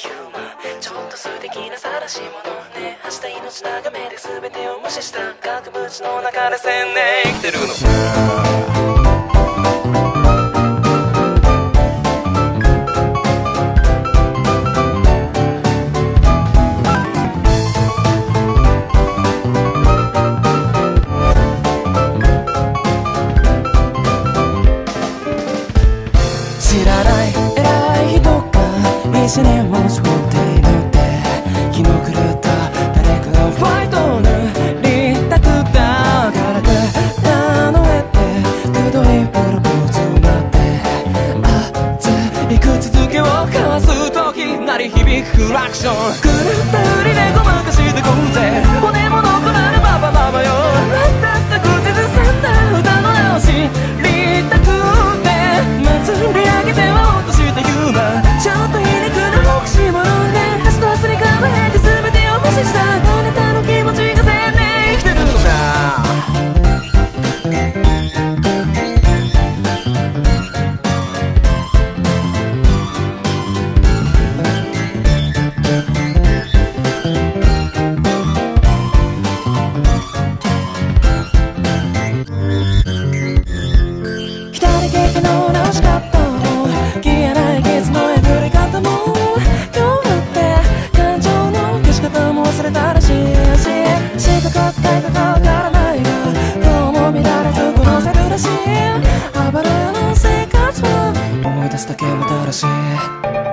ヒューマンちょっと素敵な晒し者ね。明日命眺めで全てを無視した。額縁の中で千年生きてるの。が石に文字をっているって気の狂った誰かがホワイトを塗りたくたからくたの上でくどいブルブル詰まって熱い口づけを交わす時鳴り響くクラクション。狂ったふりでごまかしてこうぜ。骨もだけまたらしい